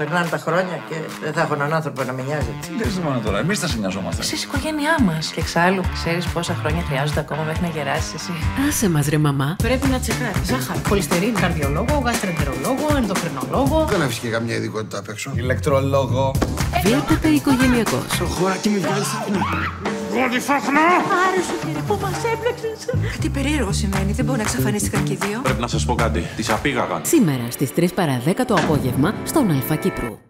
Περνάνε τα χρόνια και δεν θα έχω έναν άνθρωπο να με νοιάζει. Τι λες μόνο τώρα, εμείς θα σε νοιαζόμαστε. Εσύ η οικογένειά μας. Και εξάλλου, ξέρεις πόσα χρόνια χρειάζονται ακόμα μέχρι να γεράσεις εσύ. Άσε μας ρε μαμά. Πρέπει να τσεκάρεις ζάχαρη, χολυστερίνη, καρδιολόγο, γαστρεντερολόγο, ενδοκρινολόγο. Δεν έχεις και καμιά ειδικότητα απ' έξω. Ηλεκτρολόγο. Βλέπετε οικογενειακός. Χώρα και μην βγάλεις Άρεσε κύριε που μας έπλεξε. Κάτι περίεργο σημαίνει. Δεν μπορεί να εξαφανίστηκαν και οι δύο. Πρέπει να σας πω κάτι. Τις απήγαγαν. Σήμερα στις 3 παρα 10 το απόγευμα στον Αλφα Κύπρου.